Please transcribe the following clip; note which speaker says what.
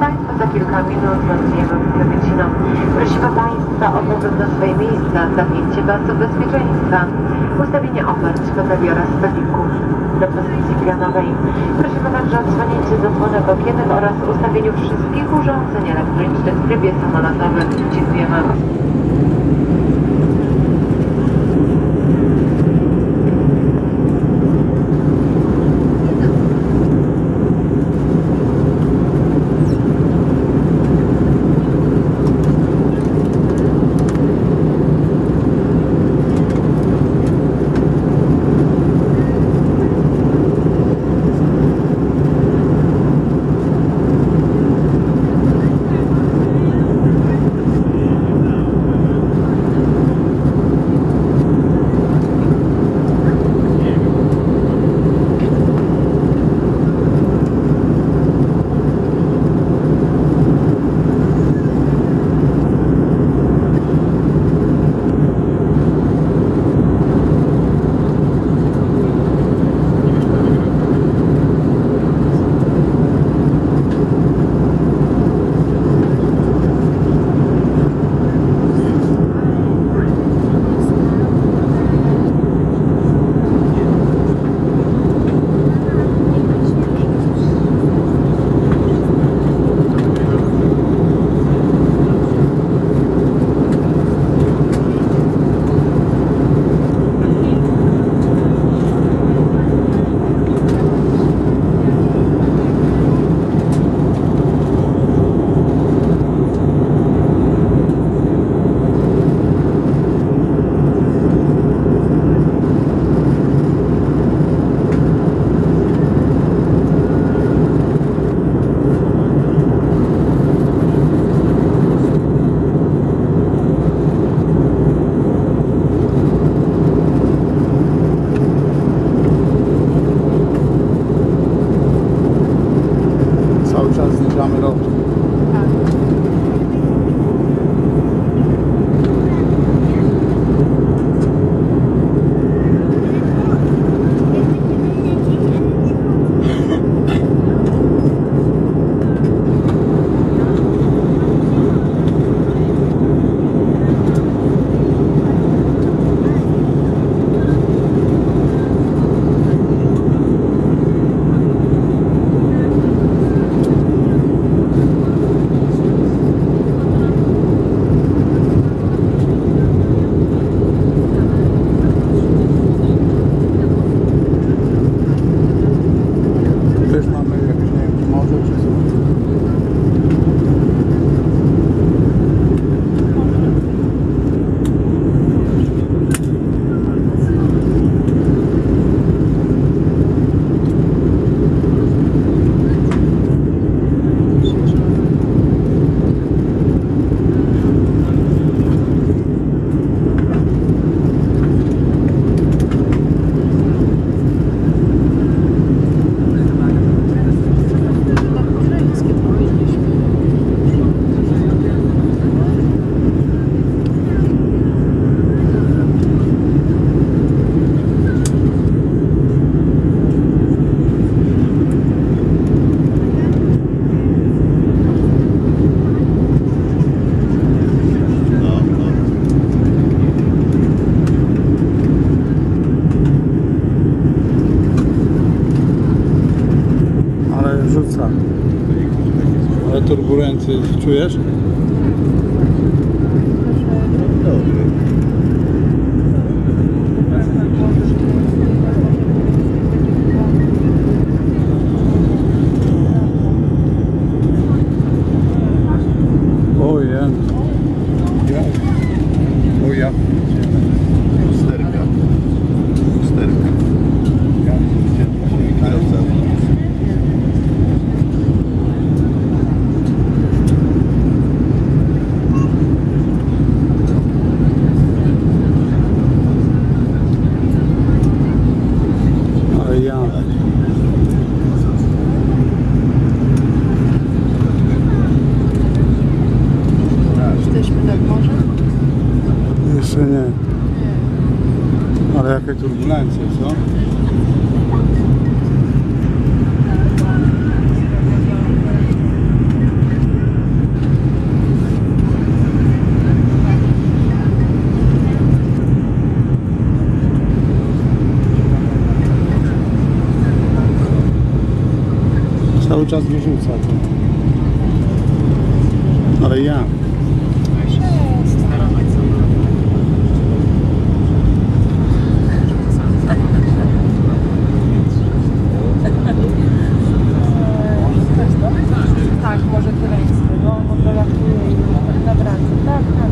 Speaker 1: Państwa za kilka minut lądujemy w Kremiciną. Prosimy Państwa o powrót na swoje miejsca, zapięcie pasów bezpieczeństwa, ustawienie opart, foteli oraz stolików do pozycji pionowej. Prosimy także o odsłonięcie zasłonek okienek oraz ustawieniu wszystkich urządzeń elektronicznych w trybie samolotowym. Dziękujemy.
Speaker 2: Turbulencje czujesz? jaka turbulencja, co? Cały czas wyrzuca to. Ale
Speaker 3: jak? набраться. Так, так.